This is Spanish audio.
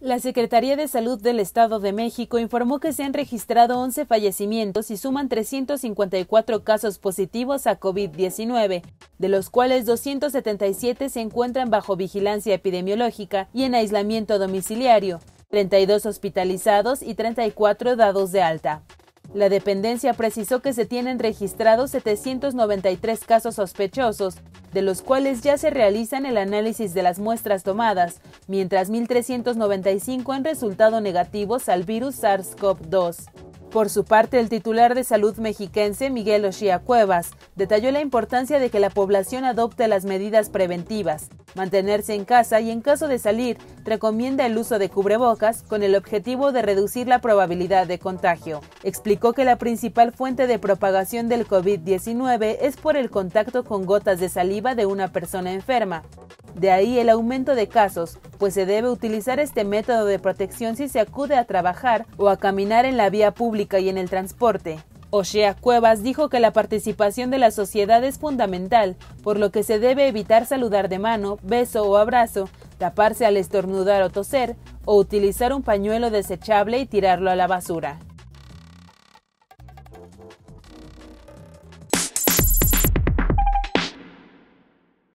La Secretaría de Salud del Estado de México informó que se han registrado 11 fallecimientos y suman 354 casos positivos a COVID-19, de los cuales 277 se encuentran bajo vigilancia epidemiológica y en aislamiento domiciliario, 32 hospitalizados y 34 dados de alta. La dependencia precisó que se tienen registrados 793 casos sospechosos, de los cuales ya se realizan el análisis de las muestras tomadas, mientras 1.395 han resultado negativos al virus SARS-CoV-2. Por su parte, el titular de salud mexiquense, Miguel Oshia Cuevas, detalló la importancia de que la población adopte las medidas preventivas, mantenerse en casa y en caso de salir, recomienda el uso de cubrebocas con el objetivo de reducir la probabilidad de contagio. Explicó que la principal fuente de propagación del COVID-19 es por el contacto con gotas de saliva de una persona enferma. De ahí el aumento de casos, pues se debe utilizar este método de protección si se acude a trabajar o a caminar en la vía pública y en el transporte. Ochea Cuevas dijo que la participación de la sociedad es fundamental, por lo que se debe evitar saludar de mano, beso o abrazo, taparse al estornudar o toser, o utilizar un pañuelo desechable y tirarlo a la basura.